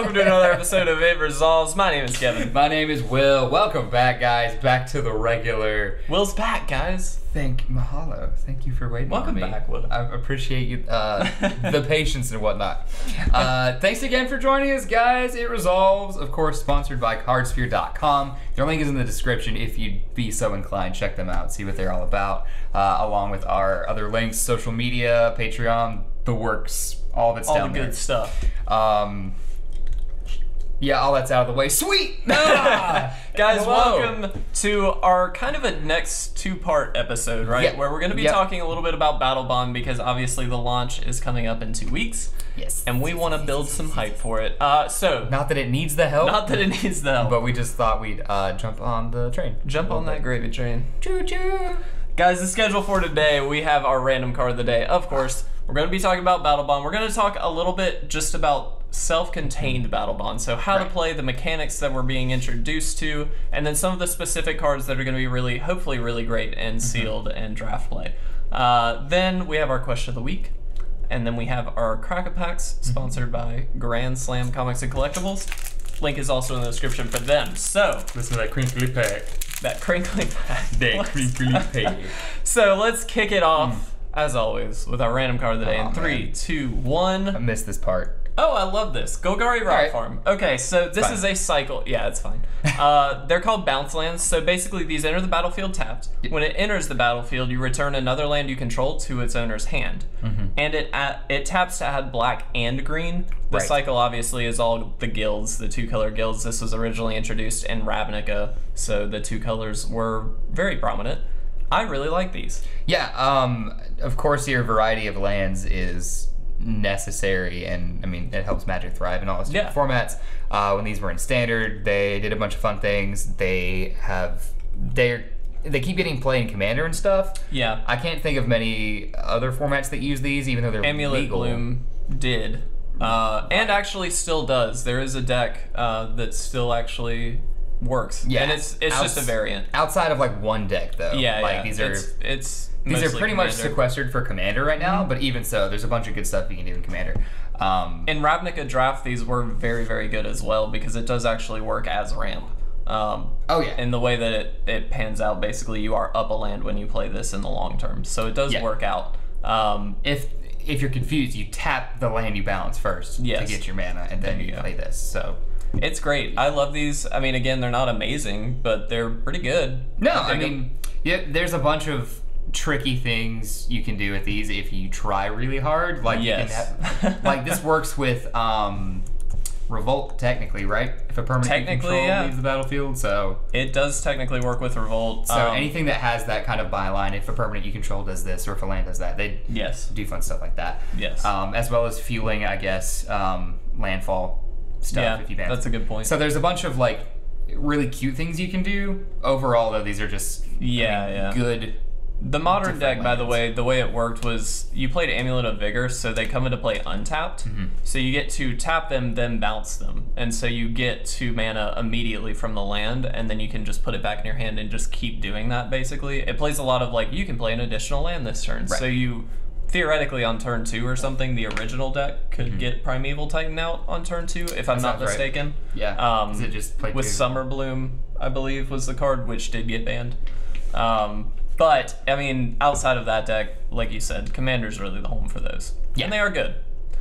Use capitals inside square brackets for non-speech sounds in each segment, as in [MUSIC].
welcome to another episode of It Resolves. My name is Kevin. My name is Will. Welcome back, guys. Back to the regular. Will's back, guys. Thank mahalo. Thank you for waiting. Welcome on me. back, Will. I appreciate you, uh, [LAUGHS] the patience and whatnot. Uh, thanks again for joining us, guys. It resolves, of course, sponsored by Cardsphere.com. Their link is in the description. If you'd be so inclined, check them out, see what they're all about, uh, along with our other links, social media, Patreon, the works, all of it's All the down good stuff. Um, yeah, all that's out of the way. Sweet. [LAUGHS] Ah! [LAUGHS] Guys, Hello. welcome to our kind of a next two part episode, right? Yeah. Where we're going to be Yep. talking a little bit about Battle Bond because obviously the launch is coming up in two weeks Yes. and we want to build some hype for it. Uh, so, Not that it needs the help, not that it needs the help. but we just thought we'd uh, jump on the train. Jump on that gravy train. Choo choo. Guys, the schedule for today, we have our random card of the day. Of course, we're going to be talking about Battle Bond. We're going to talk a little bit just about self-contained Battle Bond. So how to play, the mechanics that we're being introduced to, and then some of the specific cards that are going to be really, hopefully really great Mm-hmm. in sealed and draft play. Uh, then we have our question of the week. And then we have our Crack a Packs, Mm-hmm. sponsored by Grand Slam Comics and Collectibles. Link is also in the description for them. So, Listen to that crinkly pack. that crinkly pack. [LAUGHS] That crinkly pack. [LAUGHS] so let's kick it off, as always, with our random card of the day. Aw, in three, man. two, I missed this part. Oh, I love this. Golgari Rot Alright. Farm. Okay, so this Fine. is a cycle. Yeah, it's fine. [LAUGHS] Uh, they're called bounce lands. So basically, these enter the battlefield tapped. Yep. When it enters the battlefield, you return another land you control to its owner's hand, Mm-hmm. and it at, it taps to add black and green. The Right. cycle obviously is all the guilds, the two color guilds. This was originally introduced in Ravnica, so the two colors were very prominent. I really like these. Yeah, um, of course, your variety of lands is necessary, and I mean, it helps Magic thrive in all its Yeah. formats. Uh, when these were in standard, they did a bunch of fun things. They have, they're, they keep getting play in Commander and stuff. Yeah. I can't think of many other formats that use these, even though they're Amulet legal. Bloom did, uh, and actually still does. There is a deck uh, that still actually works. Yeah, and it's it's just a variant. Outside of like one deck, though. Yeah, like yeah. these are it's, it's these are pretty much sequestered for Commander right now. But even so, there's a bunch of good stuff you can do in Commander. Um, In Ravnica Draft, these were very very good as well because it does actually work as ramp. Um, oh yeah, in the way that it, it pans out, basically you are up a land when you play this in the long term, so it does Yeah. work out. Um, if if you're confused, you tap the land you balance first Yes. to get your mana, and then There you you play this. So it's great. I love these. I mean, again, they're not amazing, but they're pretty good. no, I, 'em. mean, yeah, there's a bunch of tricky things you can do with these if you try really hard. Like Yes. have, like this works with um, revolt technically, right? If a permanent control yeah. leaves the battlefield, so it does technically work with Revolt. so Um, anything that has that kind of byline, if a permanent you control does this, or if a land does that, they Yes. do fun stuff like that. Yes. Um, as well as fueling, I guess, um, landfall stuff yeah, if you ban. that's a good point. So there's a bunch of like really cute things you can do. Overall, though, these are just yeah, yeah. good. The modern deck, by the way, the way it worked was you played Amulet of Vigor, so they come into play untapped. Mm-hmm. So you get to tap them, then bounce them, and so you get two mana immediately from the land, and then you can just put it back in your hand and just keep doing that. Basically, it plays a lot of like you can play an additional land this turn, so you theoretically on turn two or something, the original deck could get Primeval Titan out on turn two, if I'm. Not sounds right. mistaken. Yeah. Um, it just with two? Summer Bloom, I believe, was the card which did get banned. Um, but I mean, outside of that deck, like you said, Commander's really the home for those, Yeah. and they are good.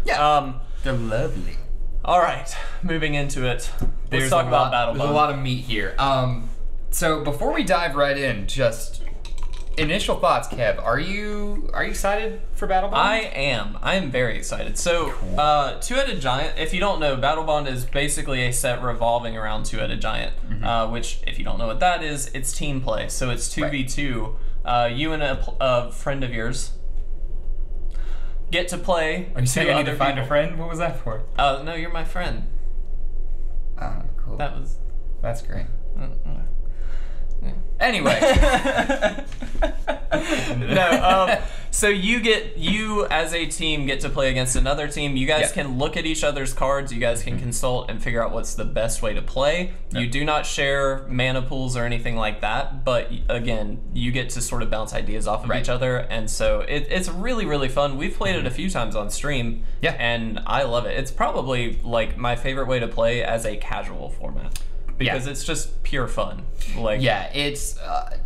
Yeah. Um, They're lovely. all right, moving into it. Let's There's talk a about lot, Battle There's Bond. a lot of meat here. Um, so before we dive right in, just initial thoughts, Kev. Are you are you excited for Battle Bond? I am. I am very excited. So, uh, Two-Headed Giant, if you don't know, Battle Bond is basically a set revolving around Two-Headed Giant, Mm-hmm. uh, which, if you don't know what that is, it's team play. So it's 2v2. Uh, you and a, a friend of yours get to play. Are you saying two I need to other find a friend? What was that for? Uh, no, you're my friend. Oh, cool. That was. That's great. uh, uh. Anyway, [LAUGHS] no. Um, So you get you as a team get to play against another team. You guys. Mm-hmm. can look at each other's cards. You guys can consult and figure out what's the best way to play. You do not share mana pools or anything like that. But again, you get to sort of bounce ideas off of Right. each other, and so it, it's really really fun. We've played it a few times on stream. Mm-hmm. Yeah. and I love it. It's probably like my favorite way to play as a casual format because it's just pure fun. Like Yeah, it's uh,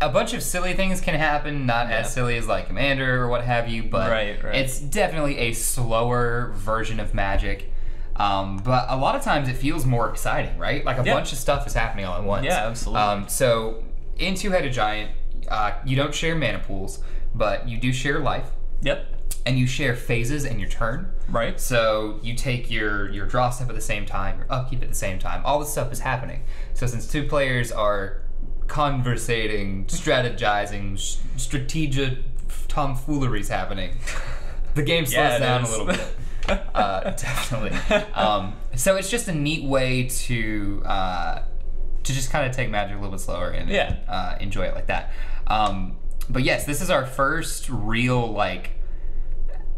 a bunch of silly things can happen, not Yeah. as silly as like Commander or what have you, but Right, right. it's definitely a slower version of Magic. Um, but a lot of times it feels more exciting, right? Like a Yeah. bunch of stuff is happening all at once. Yeah, absolutely. Um, so in Two Headed Giant, uh, you don't share mana pools, but you do share life, Yep. And you share phases and your turn. Right. So you take your your draw step at the same time, your upkeep at the same time. All this stuff is happening. So since two players are conversating, strategizing, s- strategic tomfoolery's happening, the game slows Yeah, down is. a little bit. [LAUGHS] uh, definitely. Um, so it's just a neat way to uh, to just kind of take magic a little bit slower and Yeah. uh, enjoy it like that. Um, but yes, this is our first real like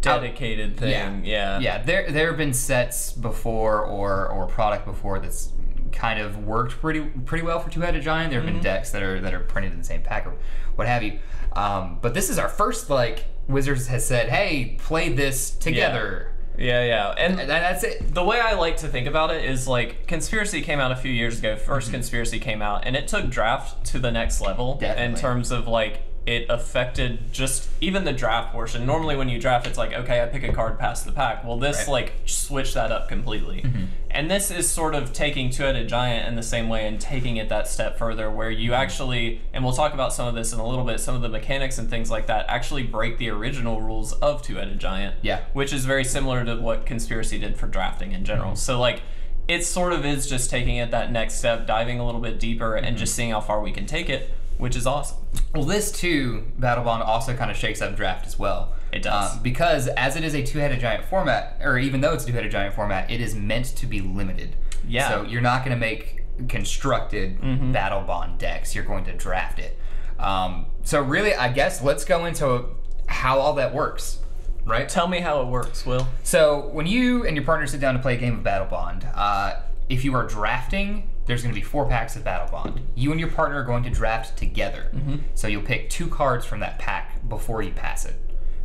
Dedicated thing. Yeah. yeah, there there have been sets before or or product before that's kind of worked pretty pretty well for Two Headed Giant. There have Mm-hmm. been decks that are that are printed in the same pack or what have you. Um, but this is our first like Wizards has said, hey, play this together. Yeah, yeah. And And that's it. the way I like to think about it is like Conspiracy came out a few years ago. 1st Conspiracy came out, and it took draft to the next level in terms of like it affected just even the draft portion. Normally, when you draft, it's like okay, I pick a card past the pack. Well, this Right. like switched that up completely, mm-hmm. and this is sort of taking Two-Headed Giant in the same way and taking it that step further, where you mm-hmm. actually, and we'll talk about some of this in a little bit, some of the mechanics and things like that actually break the original rules of Two-Headed Giant Yeah. which is very similar to what conspiracy did for drafting in general. Mm-hmm. So like it sort of is just taking it that next step, diving a little bit deeper and just seeing how far we can take it, which is awesome. Well, this too, Battle Bond also kind of shakes up draft as well. It does. Um, because as it is a two-headed giant format, or even though it's a two-headed giant format, it is meant to be limited. Yeah. So you're not going to make constructed Mm-hmm. Battle Bond decks. You're going to draft it. Um, so really, I guess let's go into how all that works, right? Tell me how it works, Will. So when you and your partner sit down to play a game of Battle Bond, uh, if you are drafting, there's going to be four packs of Battle Bond. You and your partner are going to draft together. Mm-hmm. So you'll pick two cards from that pack before you pass it,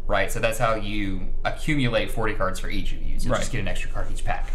right? So that's how you accumulate 40 cards for each of you. So you Right. just get an extra card each pack.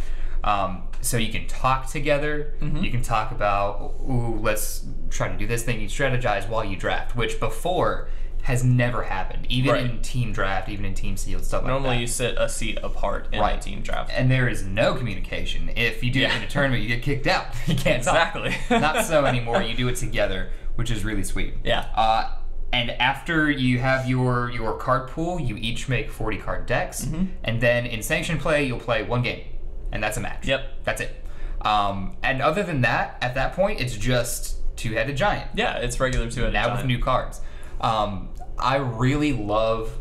Um, so you can talk together. Mm-hmm. You can talk about, ooh, let's try to do this thing. You strategize while you draft, which before has never happened, even Right. in team draft, even in team sealed stuff like that. Normally you sit a seat apart in a Right. team draft. and there is no communication. If you do Yeah. it in a tournament, you get kicked out. [LAUGHS] You can't talk. Exactly. [LAUGHS] Not so [LAUGHS] anymore. You do it together, which is really sweet. Yeah. Uh, and after you have your your card pool, you each make forty card decks, Mm-hmm. and then in sanctioned play, you'll play one game, and that's a match. Yep. That's it. Um, and other than that, at that point, it's just two headed giant Yeah, it's regular two at a now with new cards. Um, I really love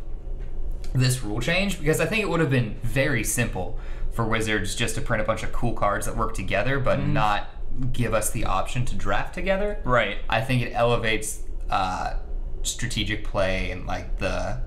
this rule change because I think it would have been very simple for Wizards just to print a bunch of cool cards that work together, but Mm-hmm. not give us the option to draft together. Right. I think it elevates uh, strategic play and like the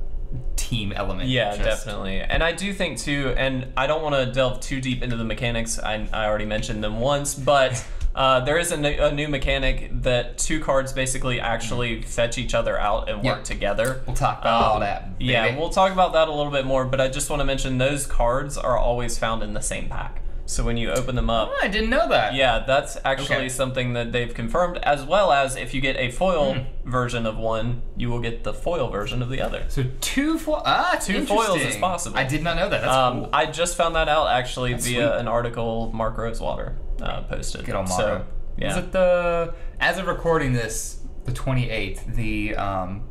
team element. Yeah, just- definitely. And I do think too, and I don't want to delve too deep into the mechanics. I, I already mentioned them once, but [LAUGHS] uh, there is a new, a new mechanic that two cards basically actually fetch each other out and Yep. work together. We'll talk about all Um, that. Yeah, we'll talk about that a little bit more, but I just want to mention those cards are always found in the same pack. So when you open them up, Oh, I didn't know that. yeah, that's actually Okay. something that they've confirmed, as well as if you get a foil Hmm. version of one, you will get the foil version of the other. So two foil. Ah, Two foils is possible. I did not know that. That's Um, cool. I just found that out actually That's via sweet. an article Mark Rosewater uh, posted. Good old So, yeah. Was it the as of recording this, the twenty eighth? The um,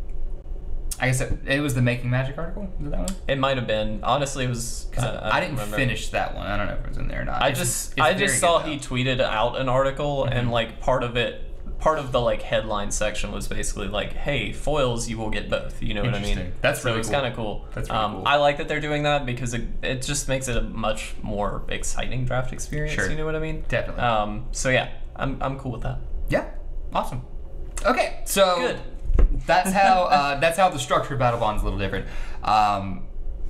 I guess it, it was the Making Magic article. Was it that one? It might have been. Honestly, it was. I, I, I I didn't remember. finish that one. I don't know if it was in there or not. I It's- just it's I just saw good, he tweeted out an article Mm-hmm. and like part of it part of the like headline section was basically like hey foils you will get both you know what I mean. That's so really it's cool. kind of cool That's really um, cool. I like that they're doing that because it, it just makes it a much more exciting draft experience Sure. you know what I mean Definitely. um, so yeah I'm, I'm cool with that Yeah, awesome. Okay, so Good. that's how [LAUGHS] uh, that's how the structure of Battle Bond is a little different. Um,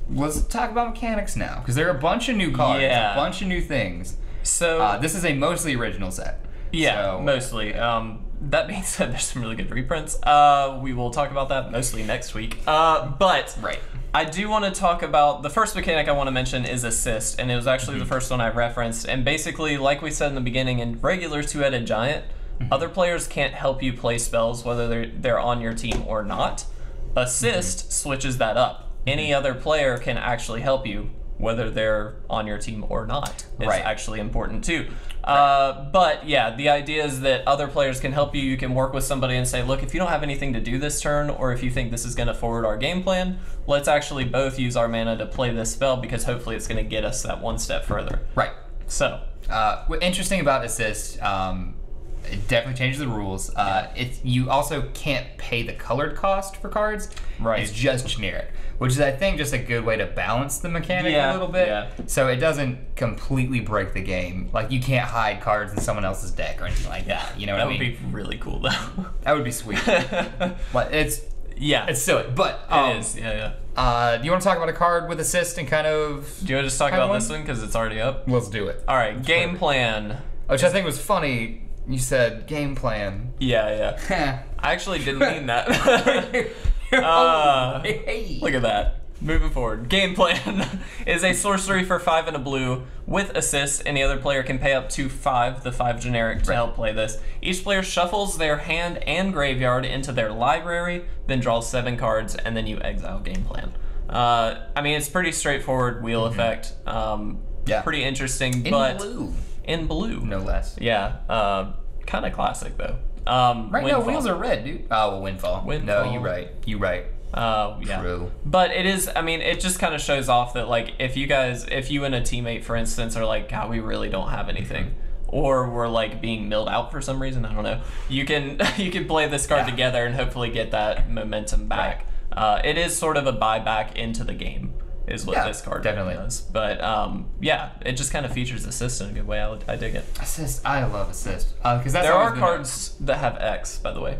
let's talk about mechanics now, because there are a bunch of new cards, Yeah. a bunch of new things. So Uh, this is a mostly original set. Yeah, So- mostly. Um, that being [LAUGHS] said, there's some really good reprints. Uh, we will talk about that mostly next week. Uh, but Right. I do want to talk about the first mechanic I want to mention is assist, and it was actually the first one I referenced. And basically, like we said in the beginning, in regular two-headed giant, other players can't help you play spells whether they're they're on your team or not. Assist switches that up. Any other player can actually help you whether they're on your team or not. is Right. actually important too. Uh, but yeah, the idea is that other players can help you. You can work with somebody and say, look, if you don't have anything to do this turn, or if you think this is going to forward our game plan, let's actually both use our mana to play this spell because hopefully it's going to get us that one step further. Right. So, Uh, what interesting about assist, um, it definitely changes the rules. Uh, it's you also can't pay the colored cost for cards. Right. It's just generic, which is I think just a good way to balance the mechanic Yeah, a little bit. yeah. So it doesn't completely break the game. Like you can't hide cards in someone else's deck or anything like that. You know what I mean? that would be really cool though. [LAUGHS] That would be sweet. [LAUGHS] but it's yeah, it's silly. But it um, is. Yeah, yeah. Uh, do you want to talk about a card with assist and kind of? Do you want to just talk about one? this one because it's already up? Let's do it. All right, game plan. Which I think was funny. You said game plan. Yeah, yeah. I actually didn't mean that. [LAUGHS] [LAUGHS] Uh, hey. Look at that. Moving forward. Game plan [LAUGHS] is a sorcery for five and a blue with assist. Any other player can pay up to five, the five generic, to Right. help play this. Each player shuffles their hand and graveyard into their library, then draws seven cards, and then you exile game plan. Uh, I mean, it's pretty straightforward wheel effect. Um. Yeah. Pretty interesting, in but blue, in blue. no less. Yeah. Uh, kind of classic, though. Um, Right now, wheels are red, dude. Oh, well, windfall. No, you're right. You're right. Uh, yeah. True. But it is, I mean, it just kind of shows off that, like, if you guys, if you and a teammate, for instance, are like, God, we really don't have anything, or we're like being milled out for some reason, I don't know, you can [LAUGHS] you can play this card Yeah. together and hopefully get that momentum back. Uh, it is sort of a buyback into the game, is what Yeah, this card definitely. does. But um, yeah, it just kind of features assist in a good way. I, I dig it. Assist. I love assist. Because that's There are been- cards that have X, by the way.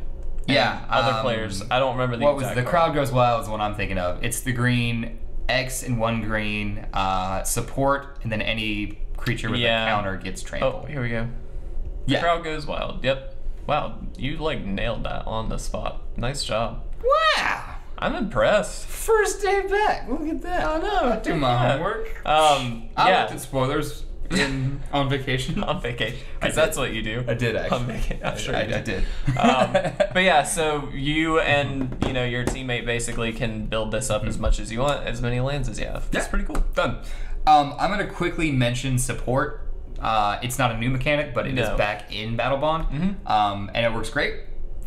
Yeah, Other um, players. I don't remember the What was the card. crowd goes wild is what I'm thinking of. It's the green X and one green uh, support, and then any creature with Yeah. a counter gets trampled. Oh, here we go. The yeah. crowd goes wild. Yep. Wow, you like nailed that on the spot. Nice job. Wow. I'm impressed. First day back. Look at that. I know. I do my Yeah. homework. Um, I yeah, looked at spoilers in [LAUGHS] on vacation. on vacation because that's what you do. I did actually. On vacation, I'm sure I, you I did. did. um, [LAUGHS] but yeah, so you and you know your teammate basically can build this up as much as you want, as many lands as you have. That's Yeah. pretty cool. Done. Um, I'm gonna quickly mention support. Uh, it's not a new mechanic, but it is No. back in Battle Bond, Mhm. um, and it works great.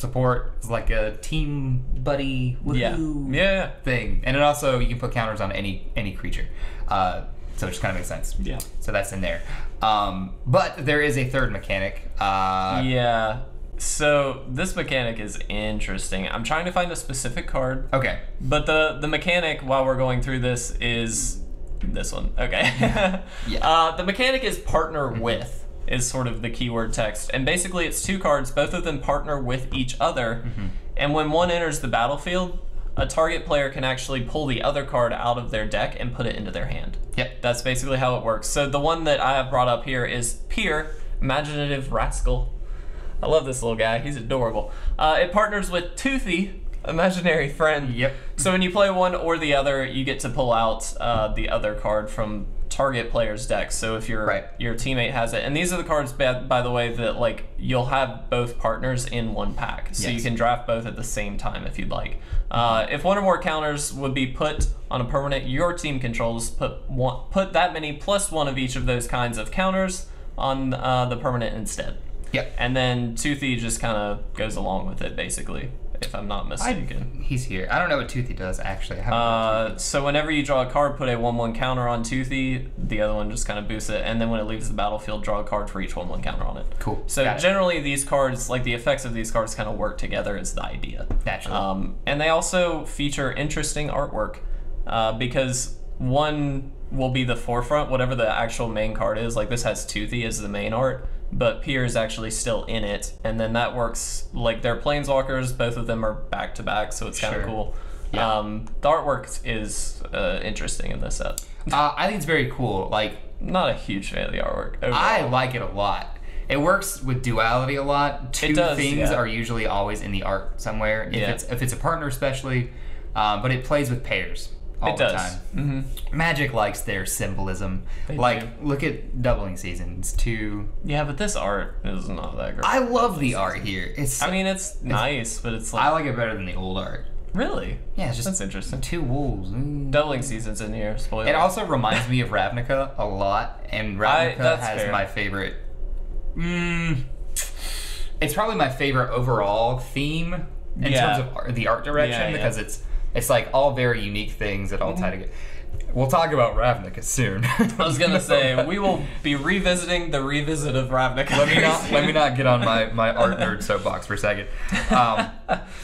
Support is like a team buddy Yeah. Yeah. thing, and it also you can put counters on any any creature, uh, so it just kind of makes sense. Yeah. So that's in there. Um, but there is a third mechanic. Uh, Yeah. So this mechanic is interesting. I'm trying to find a specific card Okay. But the the mechanic while we're going through this is this one. Okay. Yeah. [LAUGHS] Uh, the mechanic is partner with is sort of the keyword text, and basically it's two cards. Both of them partner with each other, and when one enters the battlefield, a target player can actually pull the other card out of their deck and put it into their hand. Yep. That's basically how it works. So the one that I have brought up here is Pir, Imaginative Rascal. I love this little guy. He's adorable. Uh, it partners with Toothy, Imaginary Friend. Yep. So when you play one or the other, you get to pull out uh, the other card from target player's deck. So if your Right. your teammate has it, and these are the cards, by, by the way, that like you'll have both partners in one pack, so you can draft both at the same time if you'd like. Uh, if one or more counters would be put on a permanent your team controls, put one, put that many plus one of each of those kinds of counters on uh, the permanent instead. Yep. And then Toothy just kind of goes along with it, basically, if I'm not I, mistaken. he's here. I don't know what Toothy does actually. I Uh, so whenever you draw a card, put a one-one counter on Toothy. The other one just kind of boosts it, and then when it leaves the battlefield, draw a card for each one-one counter on it. Cool. So Got it. generally, these cards, like the effects of these cards, kind of work together. Is the idea. Naturally. Um, and they also feature interesting artwork uh, because one will be the forefront, whatever the actual main card is. Like this has Toothy as the main art. But Pir is actually still in it, and then that works like they're planeswalkers. Both of them are back to back, so it's kind of Sure. cool. Yeah. Um, the artwork is uh, interesting in this set. Uh, I think it's very cool. Like Not a huge fan of the artwork. Overall. I like it a lot. It works with duality a lot. Two does, things yeah. are usually always in the art somewhere. If Yeah. it's if it's a partner especially, um, but it plays with pairs all it the does. time. hmm Magic likes their symbolism. They like do. look at doubling seasons. Two. Yeah, but this art is not that great. I love the art here. It's I mean, it's nice, but it's like I like it better than the old art. really. Yeah, it's just That's interesting. two wolves. Mm. Doubling seasons in here. Spoiler. It also reminds me of Ravnica a lot, and I- Ravnica that's has fair. my favorite. Mm, it's probably my favorite overall theme in Yeah. terms of art, the art direction Yeah, yeah. because it's it's like all very unique things that all tie together. We'll talk about Ravnica soon. I was gonna [LAUGHS] say we will be revisiting the revisit of Ravnica. let me not soon. [LAUGHS] let me not get on my, my art nerd soapbox for a second. Um,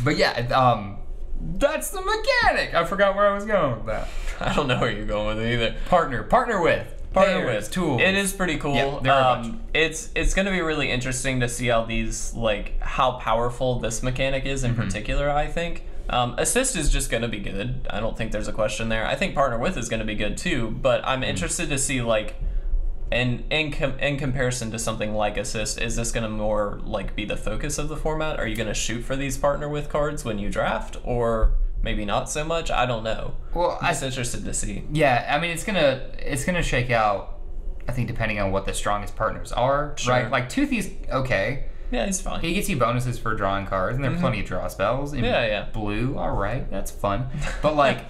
but yeah, um, that's the mechanic. I forgot where I was going with that. I don't know where you're going with it either. Partner, partner with, Partner pairs, with tools. It is pretty cool. Yeah, there are a bunch. um, it's it's gonna be really interesting to see how these like how powerful this mechanic is in Mm-hmm. particular. I think. Um, assist is just going to be good. I don't think there's a question there. I think partner with is going to be good too, but I'm Mm-hmm. interested to see like in in com- in comparison to something like assist, is this going to more like be the focus of the format? Are you going to shoot for these partner with cards when you draft, or maybe not so much? I don't know. Well, I'm I just interested to see. Yeah, I mean it's gonna it's gonna shake out. I think depending on what the strongest partners are, Sure. right? Like Toothy's okay. Yeah, he's fine. He gets you bonuses for drawing cards, and there are plenty of draw spells. In Mm-hmm. Yeah, yeah. Blue, all right, that's fun. [LAUGHS] But like,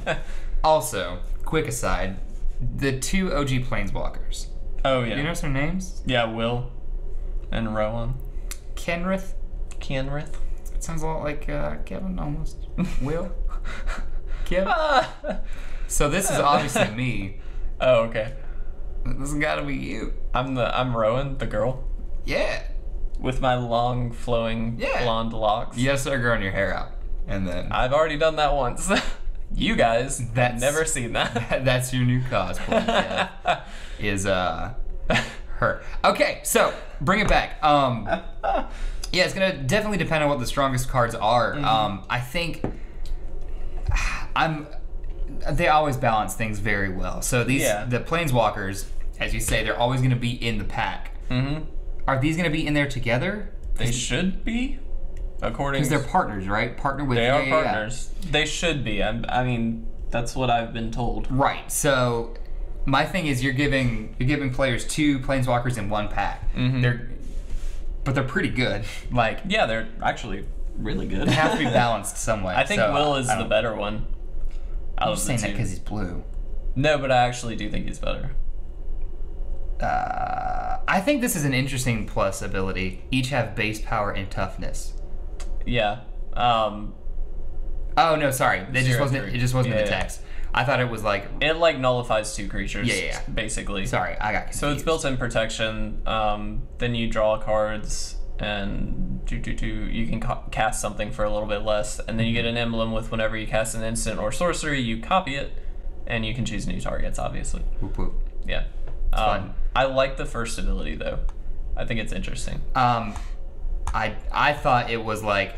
also, quick aside, the two OG planeswalkers. oh yeah. You know some names? Yeah, Will and Rowan. Kenrith. Kenrith. It sounds a lot like uh, Kevin almost. Will. [LAUGHS] Kevin. So this is obviously [LAUGHS] me. oh, okay. This has got to be you. I'm the I'm Rowan, the girl, Yeah. With my long flowing Yeah. blonde locks. You gotta start growing your hair out, and then I've already done that once. [LAUGHS] you guys That's- never seen [LAUGHS] that. that's your new cosplay. Kev, [LAUGHS] is uh her. Okay, so bring it back. Um, yeah, it's gonna definitely depend on what the strongest cards are. Mm-hmm. Um, I think I'm. They always balance things very well. So these Yeah. the planeswalkers, as you say, they're always gonna be in the pack. hmm Are these gonna be in there together? They should be, according. Because they're partners, right? Partner with they are yeah, yeah. partners. They should be. I'm, I mean, that's what I've been told. Right. So my thing is you're giving you're giving players two planeswalkers in one pack. Mhm. They're but they're pretty good. [LAUGHS] Like Yeah, they're actually really good. they have to be [LAUGHS] balanced some way. I think So, Will is the better one. Just the saying that because he's blue. No, but I actually do think he's better. Uh, I think this is an interesting plus ability. Each have base power and toughness. Yeah. Um, Oh no, sorry. They just wasn't. three. It just wasn't in Yeah, the text. I thought it was like. it like nullifies two creatures. Yeah, yeah. Basically. Sorry, I got confused. So it's built-in protection. Um, then you draw cards, and do do do. You can ca- cast something for a little bit less, and then you get an emblem with whenever you cast an instant or sorcery, you copy it, and you can choose new targets. Obviously, Whoop, whoop. yeah. fun. I like the first ability though. I think it's interesting. Um, I I thought it was like.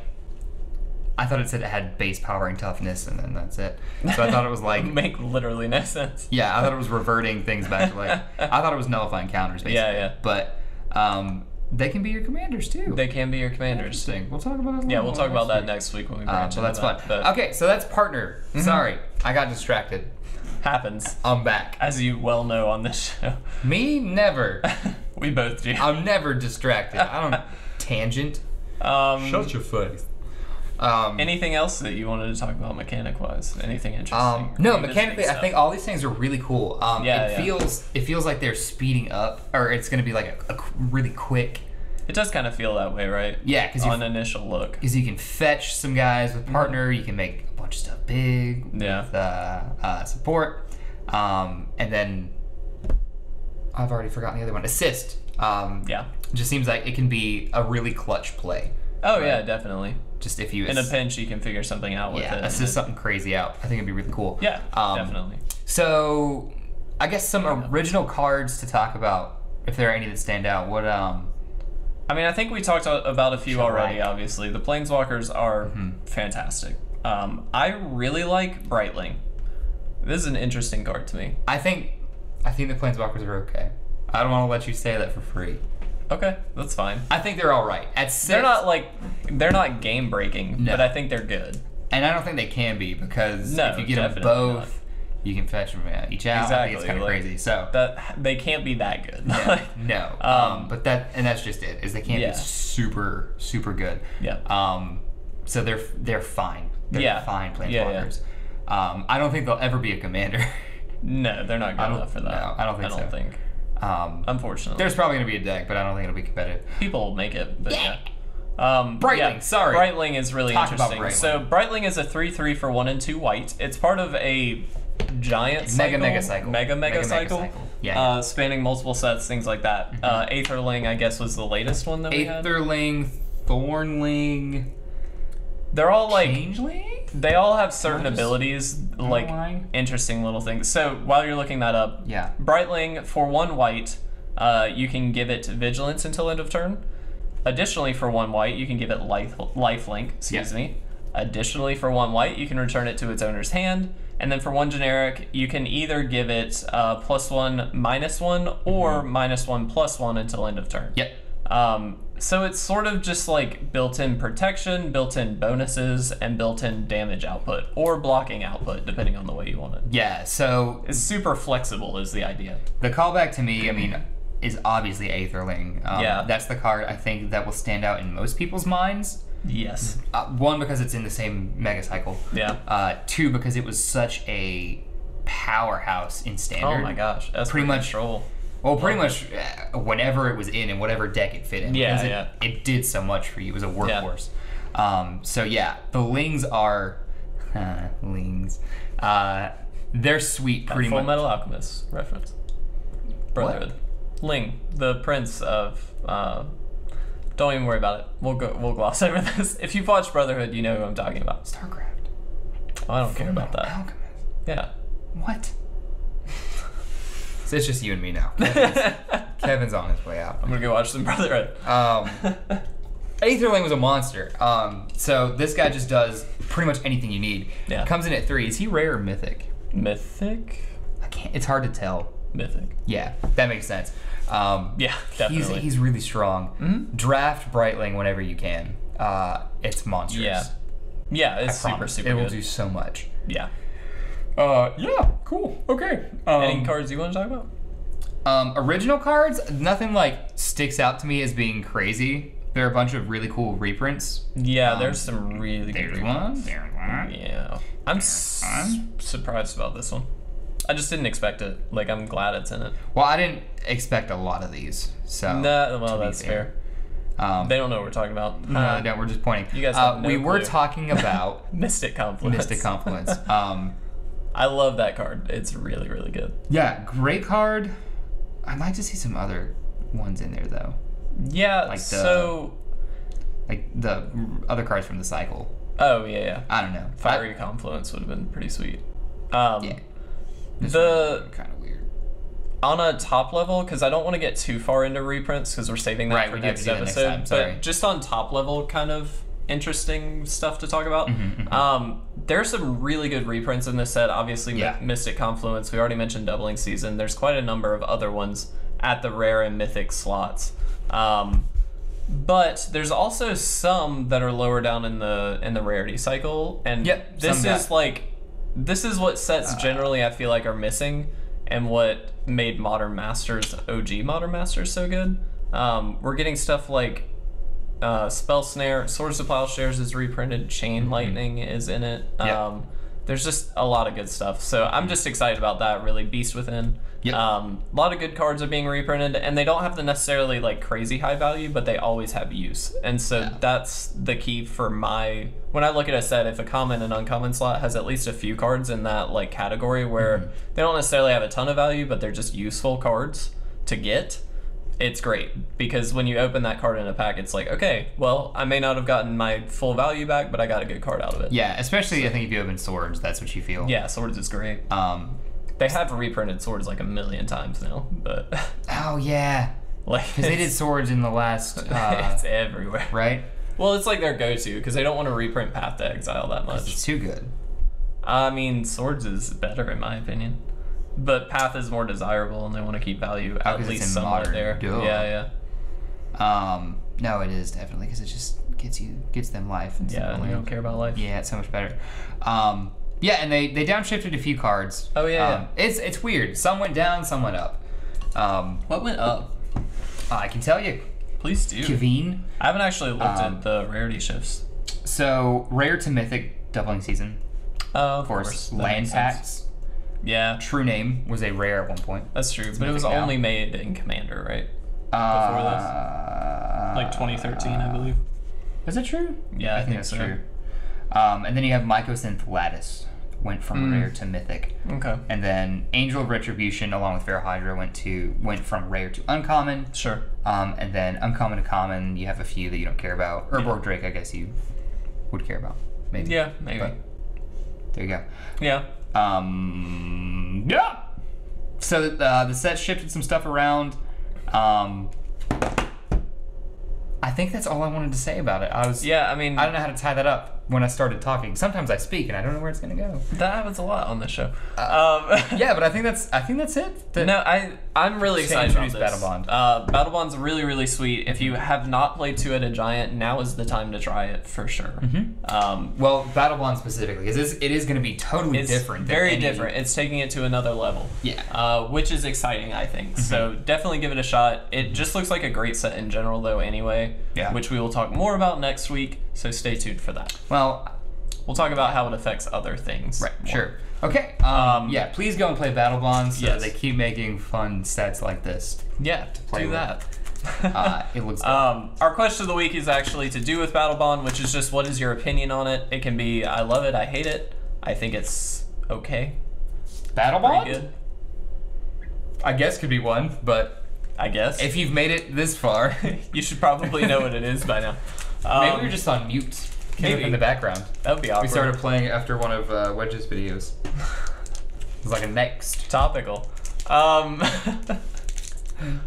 I thought it said it had base power and toughness, and then that's it. So I thought it was like. [LAUGHS] Make literally no sense. Yeah, I thought it was reverting things back to like. [LAUGHS] I thought it was nullifying counters, basically. Yeah, yeah. But um, they can be your commanders too. They can be your commanders. Interesting. We'll talk about it. Yeah, we'll talk about that week. next week when we Uh, so that's that, fun. But Mm-hmm. Okay, so that's partner. Sorry, I got distracted. Happens, I'm back. as you well know on this show. Me never. [LAUGHS] we both do. I'm never distracted. I don't [LAUGHS] tangent. Um, your face. Um, Anything else that you wanted to talk about mechanic wise? Anything interesting? um, no, mechanically, I think all these things are really cool. Um, Yeah, it yeah. feels it feels like they're speeding up, or it's gonna be like a, a really quick. It does kind of feel that way, right? Yeah, because On initial look. because you can fetch some guys with partner. You can make a bunch of stuff big Yeah. with uh, uh, support, um, and then I've already forgotten the other one. Assist. Um, Yeah. Just seems like it can be a really clutch play. Oh yeah, definitely. Just if you In a pinch, you can figure something out with yeah it. assist something crazy out. I think it'd be really cool. Yeah, Um, definitely. So, I guess some original cards to talk about, if there are any that stand out. What um, I mean, I think we talked about a few Sure, already. right. Obviously, the planeswalkers are Mm-hmm. fantastic. Um, I really like Brightling. This is an interesting card to me. I think I think the planeswalkers are okay. I don't want to let you say that for free. Okay, that's fine. I think they're all right at 6 They're not like they're not game breaking, No. but I think they're good. and I don't think they can be because No, if you get them both, you can fetch them uh, each out. I think it's kind of like- crazy. So That they can't be that good. yeah, [LAUGHS] no, um, Um, but that and that's just it. Is they can't Yeah. be super super good. yeah. Um, so they're they're fine. They're Yeah. fine Yeah, planeswalkers. Um, I don't think they'll ever be a commander. [LAUGHS] No, they're not good enough for that. no, I don't think I don't so. think. um, Unfortunately, there's probably gonna be a deck, but I don't think it'll be competitive. people will make it, but Yeah. yeah. Um, Brightling, yeah, sorry. Brightling is really Talk interesting. Brightling. So Brightling is a three-three for one and two white. It's part of a giant Mega, cycle, mega cycle. mega mega, Mega, mega cycle. Yeah, Mm-hmm. Uh, spanning multiple sets, things like that. Uh, Aetherling, I guess, was the latest one that we had. Aetherling, Thornling, They're all like Changeling. they all have certain abilities, like interesting little things. So while you're looking that up, Yeah. Brightling for one white, uh, you can give it vigilance until end of turn. Additionally, for one white, you can give it life lifelink. Excuse Yeah. me. Additionally, for one white, you can return it to its owner's hand. And then for one generic, you can either give it uh, plus one, minus one, or minus one, plus one until end of turn. Yep. Um, so it's sort of just like built-in protection, built-in bonuses, and built-in damage output or blocking output, depending on the way you want it. Yeah. So It's super flexible, is the idea. the callback to me, I mean, is obviously Aetherling. Um, Yeah. That's the card I think that will stand out in most people's minds. Yes. Uh, one because it's in the same mega cycle. Yeah. Uh, two because it was such a powerhouse in standard. Oh my gosh, that's Pretty much- control. Well, pretty much uh, whenever it was in and whatever deck it fit in. Yeah, it, yeah. It did so much for you. It was a workhorse. Um, so yeah, the Lings are [LAUGHS] Lings. Uh, they're sweet, pretty Full much. Metal Alchemist reference. Brotherhood. Ling, the prince of. Don't even worry about it. We'll go. We'll gloss [LAUGHS] over this. If you've watched Brotherhood, you know who I'm talking about. Starcraft. Oh, I don't care about that. Alchemist. Yeah. What? so it's just you and me now. Kevin's, [LAUGHS] Kevin's on his way out. I'm gonna go watch some Brotherhood. Um, [LAUGHS] Aetherling was a monster. Um, so this guy just does pretty much anything you need. Yeah. Comes in at three. Is he rare or mythic? Mythic. I can't. It's hard to tell. Mythic. Yeah, that makes sense. Um, Yeah, [LAUGHS] he's definitely. he's really strong. Mhm. Draft Brightling whenever you can. Uh, it's monstrous. Yeah. Yeah, I it's super promise. super It will good. do so much. yeah. Uh, yeah, cool. Okay. Um, Any cards you want to talk about? Um, original cards, nothing like sticks out to me as being crazy. There are a bunch of really cool reprints. Yeah, Um, there's some really good There's reprints. one. There's one. Yeah. I'm s- surprised about this one. I just didn't expect it. Like, I'm glad it's in it. Well, I didn't expect a lot of these, so. Nah, well, that's fair. Um, They don't know what we're talking about. no, Uh, don't. We're just pointing. You guys Uh, no we were talking [LAUGHS] about Mystic Confluence. Mystic Confluence. [LAUGHS] Um, I love that card. It's really, really good. yeah, great card. I'd like to see some other ones in there though, Yeah, Like the- so. like the other cards from the cycle. Oh, yeah, yeah. I don't know. Fiery Confluence would have been pretty sweet. Um, Yeah. The kind of weird. on a top level because I don't want to get too far into reprints because we're saving that Right, for next that next episode. sorry. But just on top level, kind of interesting stuff to talk about. Mhm, mhm. Um, there's some really good reprints in this set. Obviously, Yeah. Mystic Confluence. We already mentioned Doubling Season. There's quite a number of other ones at the rare and mythic slots. Um, but there's also some that are lower down in the in the rarity cycle, and Yep, this is got- like this is what sets Uh. generally I feel like are missing, and what made Modern Masters OG Modern Masters so good. Um, we're getting stuff like uh, Spell Snare, Swords to Plowshares is reprinted, Chain Lightning is in it. Mm-hmm. Yeah. Um, there's just a lot of good stuff. So I'm just excited about that. Really, Beast Within. Yep. Um, a lot of good cards are being reprinted, and they don't have the necessarily like crazy high value, but they always have use. And so Yeah. that's the key for my when I look at a set. If a common and uncommon slot has at least a few cards in that like category where Mm-hmm. they don't necessarily have a ton of value, but they're just useful cards to get. It's great because when you open that card in a pack, it's like, okay, well, I may not have gotten my full value back, but I got a good card out of it. Yeah, especially I think if you open swords, that's what you feel. Yeah, swords is great. Um. They have reprinted swords like a million times now, but [LAUGHS] Oh yeah. Like Because they did swords in the last, [LAUGHS] uh, it's everywhere. right? Well, it's like their go-to because they don't want to reprint Path to Exile that much. It's too good. I mean, Swords is better in my opinion, but Path is more desirable, and they want to keep value Oh, at least in somewhat there. Yeah, yeah, Um, no, it is definitely because it just gets you gets them life. And yeah. land. don't care about life. Yeah, it's so much better. Um, yeah, and they they downshifted a few cards. Oh, yeah, Um, it's it's weird. Some went down, some went up. Um, What went up? I can tell you, Please do. Kaveen. I haven't actually looked Um, at the rarity shifts. So rare to mythic doubling season. Oh, Of course, that land packs. Yeah, True name was a rare at one point. that's true. But it was now. only made in Commander, right? Before uh, this, Like 2013, I believe. Is it true? Yeah, I, I think that's so. true. Um, and then you have Mycosynth Lattice went from Mm. rare to mythic. Okay, And then Angel of Retribution along with Feral Hydra went to went from rare to uncommon. sure. Um, and then uncommon to common, you have a few that you don't care about. Urborg Drake, I guess you would care about. Maybe. Yeah, maybe. But there you go. yeah. Um, yeah. So uh, the set shifted some stuff around. Um, I think that's all I wanted to say about it. I was Yeah, I mean, I don't know how to tie that up when I started talking. Sometimes I speak and I don't know where it's gonna go. that happens a lot on this show. Uh, um, [LAUGHS] Yeah, but I think that's I think that's it. That- No, I I'm really excited about this. Battle Bond. Uh, Battle Bond's really really sweet. If you have not played Two Headed Giant, now is the time to try it for sure. Mhm. Um, Well, Battle Bond specifically, because it is going to be totally different. very any- different. It's taking it to another level. Yeah. Uh, which is exciting, I think. So Mm-hmm. definitely give it a shot. It just looks like a great set in general, though. Anyway, Yeah. which we will talk more about next week. So stay tuned for that. Well, We'll talk about how it affects other things. right, more. sure. Okay. Um, Um, yeah, please go and play Battle Bonds. so Yes. they keep making fun sets like this. Yeah, To play do with. that. Uh, it looks [LAUGHS] good. Um, our question of the week is actually to do with Battle Bond, which is just what is your opinion on it? It can be I love it, I hate it, I think it's okay, Battle Bond? good, I guess could be one, but I guess. if you've made it this far, [LAUGHS] you should probably know what it is by now. [LAUGHS] maybe Um, we are just on mute. Came up maybe. in the background. that would be awkward. We started playing after one of uh, Wedge's videos. [LAUGHS] It was like a next. topical. Um, [LAUGHS]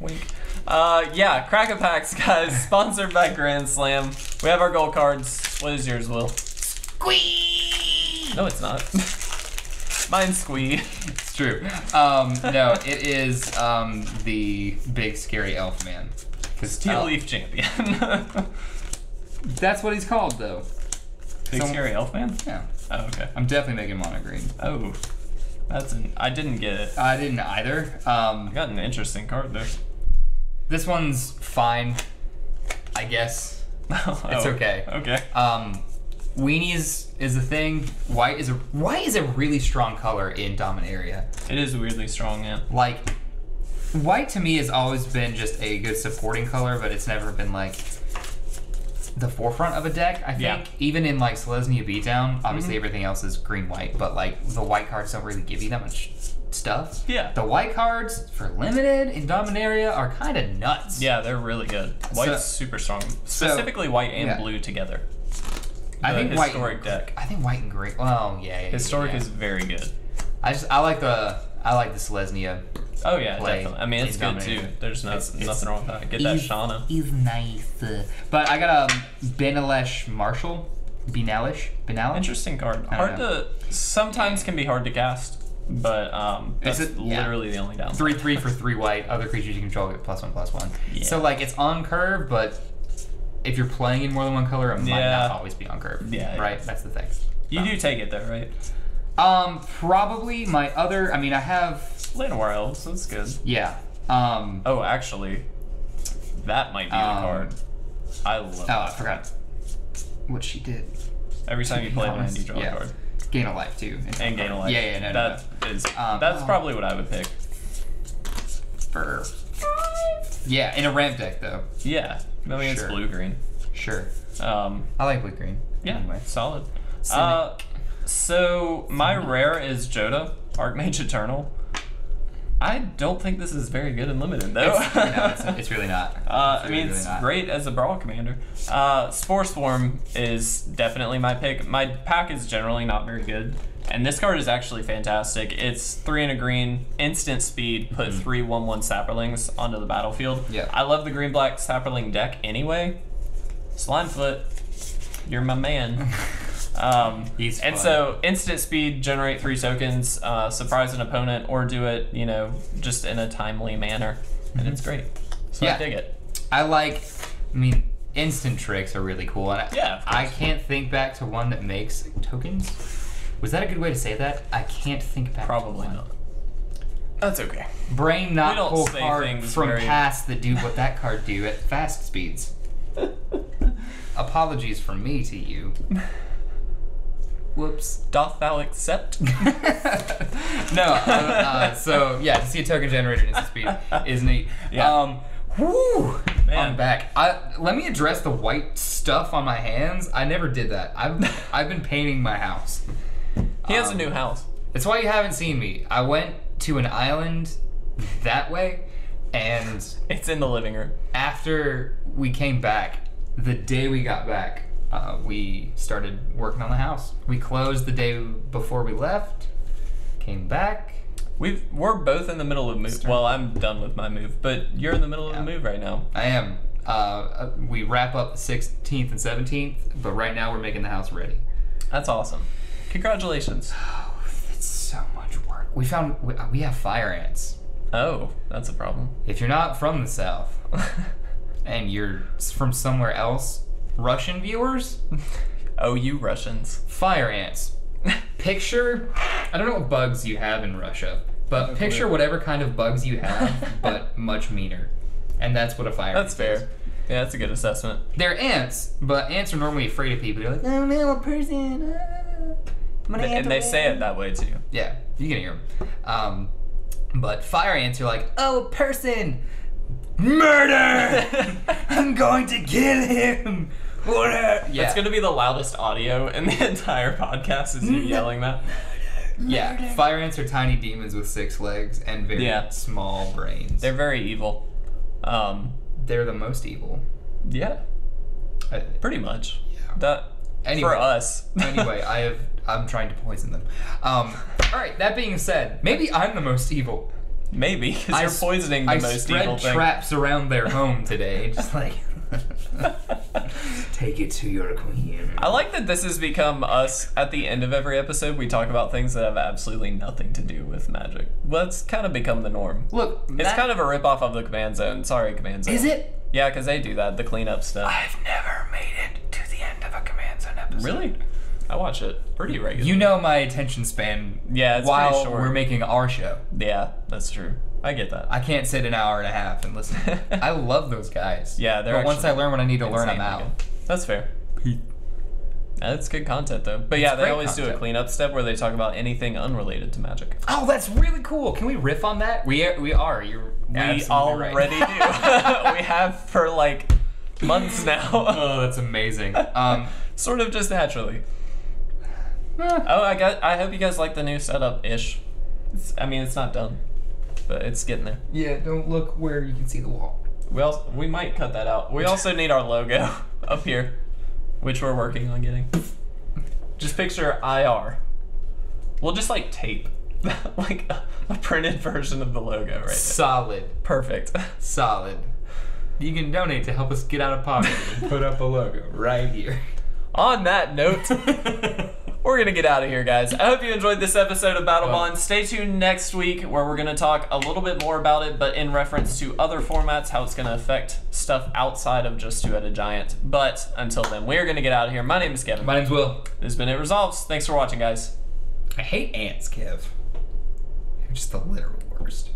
wink. Uh, yeah, Crack a Packs, [LAUGHS] guys, sponsored by Grand Slam. We have our gold cards. What is yours, Will? Squee! No, it's not. Mine's Squee. It's true. Um, no, it is um, the big scary elf man. Because Steel Leaf Champion. That's what he's called, though. Big So- Scary Elfman? Yeah. Oh, okay. I'm definitely making mono green. Oh, that's an. I didn't get it. I didn't either. Um, I got an interesting card there. this one's fine, I guess. [LAUGHS] it's okay. Okay. Um, weenies is a thing. White is a white is a really strong color in Dominaria. It is weirdly strong, yeah. Like, white to me has always been just a good supporting color, but it's never been like the forefront of a deck. I think Yeah. even in like Selesnya Beatdown, obviously mm-hmm. everything else is green white, but like the white cards don't really give you that much stuff. Yeah. The white cards for limited in Dominaria are kind of nuts. Yeah, they're really good. White's So- super strong. Specifically white and yeah. blue together. I The think white historic and, deck. I think white and gray. Oh, well, yeah, yeah, Historic is very good. I just I like the I like the Selesnya. Oh yeah, Play definitely. I mean, it's good too. There's no, It's- it's- nothing wrong with that. Get that Shauna. He's nice. But I got a Benalish Marshal. Benalish? Benalish? Interesting card. Hard don't to. Sometimes can be hard to cast, but um, It's that's yeah. literally the only downside. Three three for three white. Other creatures you control get plus one plus one. Yeah. So like it's on curve, but if you're playing in more than one color, it might Yeah. not always be on curve. Yeah, yeah. Right. That's the thing. You do take it though, right? Um, probably my other. I mean, I have. Llanowar Elves. That's good. Yeah. Um. Oh, actually, that might be the Um, card. I love. Oh, I forgot what she did. Every time you play land, you draw yeah. a card Gain a life too. and gain a life. Yeah, yeah, no, no, That is- Um, that's oh. probably what I would pick. For. Yeah, in a ramp deck though. Yeah, I mean it's blue green. Sure. Um, I like blue green. yeah, Anyway. solid. Uh, so my rare is Jodah, Archmage Eternal. I don't think this is very good in limited though. It's, no, it's, [LAUGHS] it's really not. Uh, I mean, really it's not. great as a brawl commander. Uh, Spore Swarm is definitely my pick. My pack is generally not very good, and this card is actually fantastic. It's three and a green, instant speed, put three one one Saprolings onto the battlefield. Mm-hmm. Yeah. I love the green black Saproling deck anyway. Slimefoot, you're my man. [LAUGHS] Um, and so instant speed, generate three tokens, uh, surprise an opponent, or do it, you know, just in a timely manner, and it's great. So I Yeah. dig it. I like. I mean, instant tricks are really cool, and I, Yeah, of I can't think back to one that makes tokens. Was that a good way to say that? I can't think back. Probably to one. not. That's okay. Brain not pull card from very- past that do what that card do at fast speeds. [LAUGHS] Apologies from me to you. [LAUGHS] Whoops. Doth thou accept? [LAUGHS] [LAUGHS] no, uh, uh, so yeah, to see a token generated instant speed is neat. Yeah. Um, whew, Man. I'm back. I, let me address the white stuff on my hands. I never did that. I've [LAUGHS] I've been painting my house. he has a Um, new house. That's why you haven't seen me. I went to an island that way, and It's in the living room. after we came back, the day we got back, uh, we started working on the house. We closed the day before we left, came back. We've we're both in the middle of move. Well, I'm done with my move, but you're in the middle Yeah. of the move right now. I am. Uh, Uh, we wrap up the 16th and 17th, but right now we're making the house ready. That's awesome. Congratulations. Oh, [SIGHS] it's so much work. We found we, uh, we have fire ants. Oh, that's a problem. If you're not from the south [LAUGHS] and you're from somewhere else, Russian viewers, [LAUGHS] oh, you Russians. fire ants. [LAUGHS] Picture, I don't know what bugs you have in Russia, but picture whatever kind of bugs you have, [LAUGHS] but much meaner. And that's what a fire That's ant is. fair. Yeah, that's a good assessment. They're ants, but ants are normally afraid of people. They're like, oh no, a person. ah, ant And they say it that way too. Yeah, you can hear them. Um, but fire ants are like, oh, a person, murder! I'm going to kill him. Whatever. Yeah, It's gonna be the loudest audio in the [LAUGHS] entire podcast is you yelling that. yeah. Fire ants are tiny demons with six legs and very Yeah. small brains. They're very evil. Um, They're the most evil. yeah, Uh, pretty much. yeah. That Anyway. for us. [LAUGHS] anyway, I have. I'm trying to poison them. Um, all right. That being said, maybe I'm the most evil. maybe because I you're s- poisoning the I most spread evil thing. traps around their home today, just like [LAUGHS] take it to your queen. I like that this has become us at the end of every episode. We talk about things that have absolutely nothing to do with magic. Well, it's kind of become the norm. Look, It's kind of a ripoff of the Command Zone. Sorry, Command Zone. Is it? Yeah, because they do that, the cleanup stuff. I've never made it to the end of a command zone episode. Really? I watch it pretty regularly. You know my attention span. Yeah, it's while pretty short. we're making our show, Yeah, that's true. I get that. I can't sit an hour and a half and listen. [LAUGHS] I love those guys. Yeah, they're But once I learn what I need to learn, I'm out. good. That's fair. That's good content though. But yeah, they great always do a cleanup step where they talk about anything unrelated to magic. Oh, that's really cool. Can we riff on that? We are, we are. You're We absolutely right. already do. [LAUGHS] we have for like months now. [LAUGHS] oh, that's amazing. Um, [LAUGHS] sort of just naturally. eh, Oh, I got. I hope you guys like the new setup ish. It's, I mean, it's not done, but it's getting there. yeah, don't look where you can see the wall. We also, we might cut that out. We also need our logo up here, which we're working on getting. Just picture IR. We'll just like tape, [LAUGHS] like a, a printed version of the logo right there. Solid. Perfect. [LAUGHS] Solid. You can donate to help us get out of poverty and [LAUGHS] put up a logo right here. On that note, we're gonna get out of here, guys. I hope you enjoyed this episode of Battlebond. Stay tuned next week where we're gonna talk a little bit more about it, but in reference to other formats, how it's gonna affect stuff outside of just two-headed giant. But until then, we're gonna get out of here. My name is Kevin. My name's Will. This has been It Resolves. Thanks for watching, guys. I hate ants, Kev. You're just the literal worst.